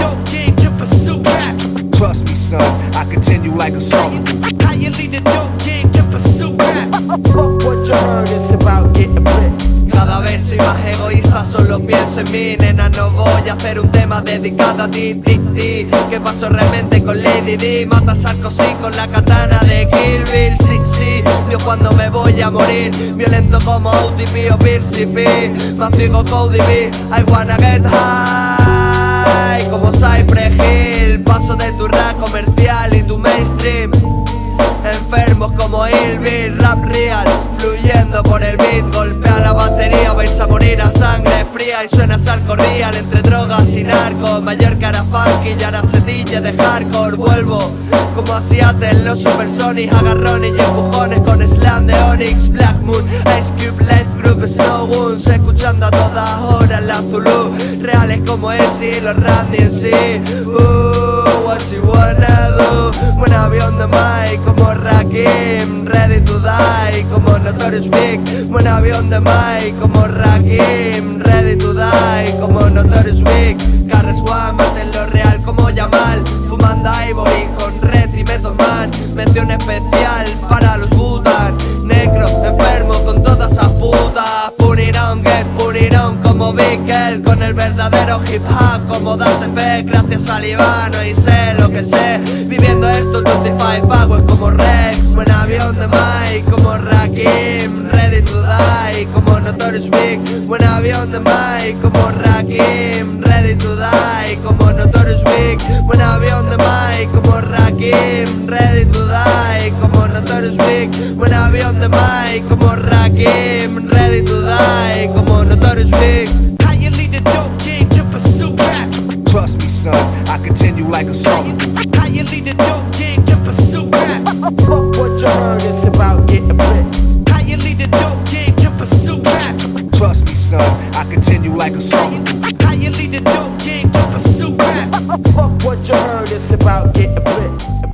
dope game to pursue rap? Trust me, son, I continue like a struggle. How you lead the dope game to pursue rap? Fuck what you heard, it's about getting rich. Cada vez soy más egoísta, solo pienso en mí Nena, no voy a hacer un tema dedicado a ti, ti, ti ¿Qué pasó realmente con Lady D? Mata a Sarkozy con la katana de Kill Bill Sí, sí, Dios cuando me voy a morir Violento como OTP o Piercy P Más ciego Cody B I wanna get high Como Cypress Hill Paso de tu rap comercial y tu mainstream. Enfermos como Ilvin, rap real Fluyendo por el beat, golpea la batería Vais a morir a sangre fría y suena sarco real Entre drogas y narcos, mayor cara funky Y ahora setilla de hardcore. Vuelvo como a Seattle, los supersonics Agarrones y empujones con slam de Onyx Black Moon, Ice Cube, Life Group, Snow Wounds Escuchando a todas horas la Zulu. Reales como ese y los Randy en sí. Uh, What you wanna do Buen avión de mic como Rakim. Ready to die como Notorious Big. Buen avión de mic como Rakim. Ready como Notorious Big Carres One, lo real como Yamal Fumando Ivory con Method Man Mención especial para los Budan Necro, enfermo con todas esas putas Put it on, get on como Big L Con el verdadero hip hop como Das Effect Gracias a Libano y sé lo que sé. Viviendo esto 25 hours como Rex Buen avión de Mike como Rakim Ready to die Notorious Big Buen avión de Mike como Rakim Ready to die como Notorious Big Buen avión de Mike como Rakim Ready to die como Notorious Big Buen avión de Mike como Rakim Ready to die como Notorious Big How you lead the dope game to pursue rap? Trust me, son, I continue like a struggle. How you lead dope game to pursue rap? Fuck what you heard, it's about getting rich.